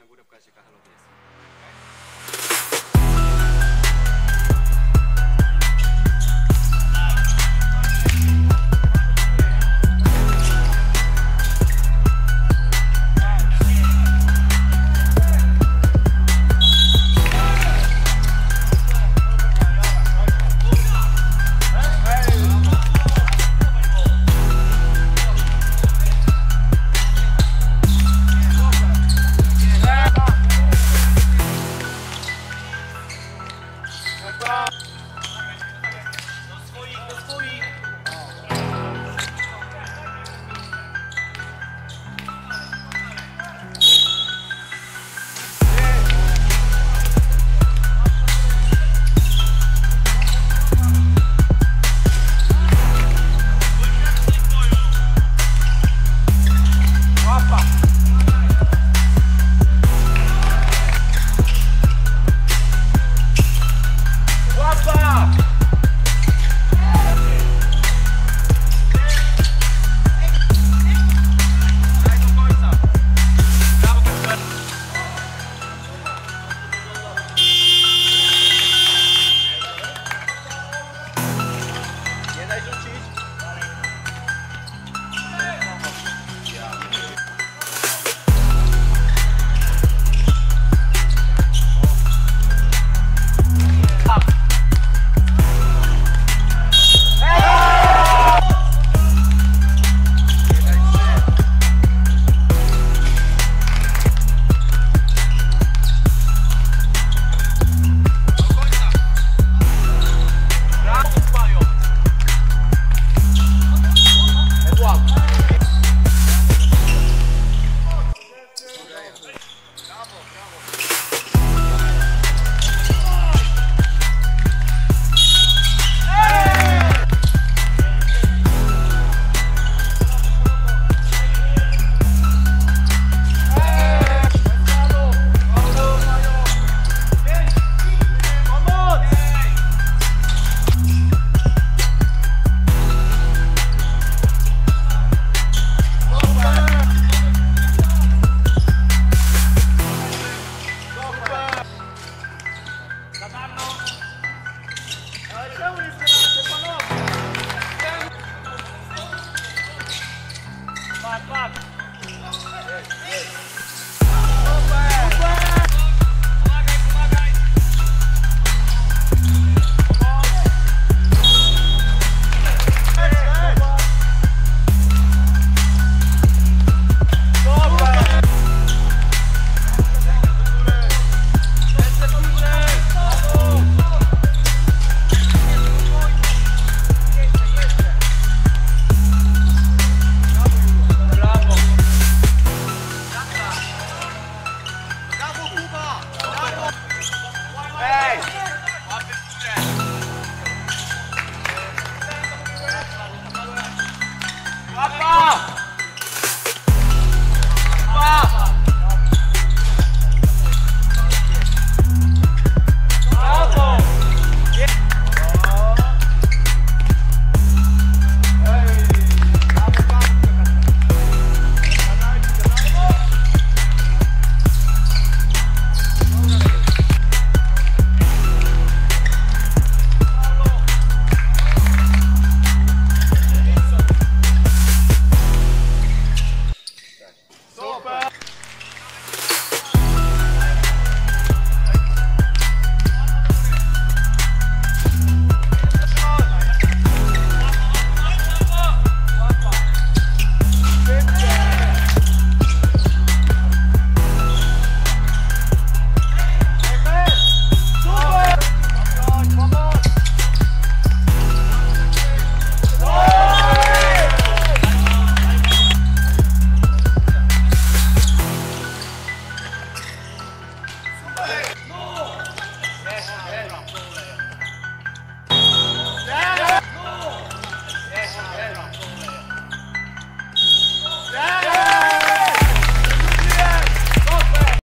전국력까지 가능하겠습니다. Claro, claro. 来。